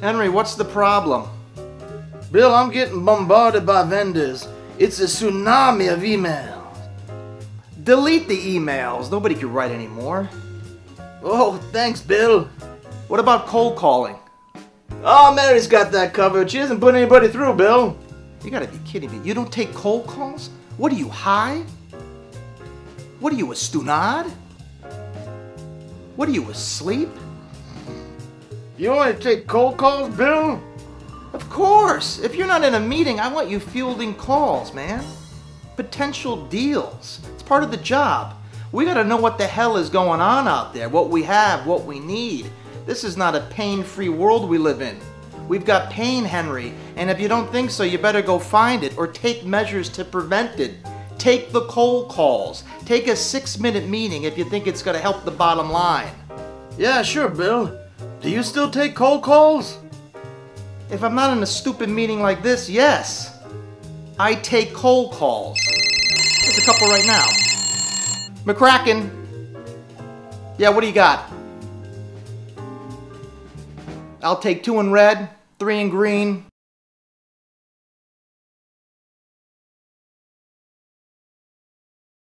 Henry, what's the problem? Bill, I'm getting bombarded by vendors. It's a tsunami of emails. Delete the emails. Nobody can write anymore. Oh, thanks, Bill. What about cold calling? Oh, Mary's got that covered. She hasn't put anybody through, Bill. You gotta be kidding me. You don't take cold calls? What are you, high? What are you, a stunad? What are you, asleep? You want to take cold calls, Bill? Of course. If you're not in a meeting, I want you fielding calls, man. Potential deals. It's part of the job. We gotta know what the hell is going on out there, what we have, what we need. This is not a pain free world we live in. We've got pain, Henry, and if you don't think so, you better go find it or take measures to prevent it. Take the cold calls. Take a six minute meeting if you think it's gonna help the bottom line. Yeah, sure, Bill. Do you still take cold calls? If I'm not in a stupid meeting like this, yes. I take cold calls. There's a couple right now. McCracken. Yeah, what do you got? I'll take two in red, three in green,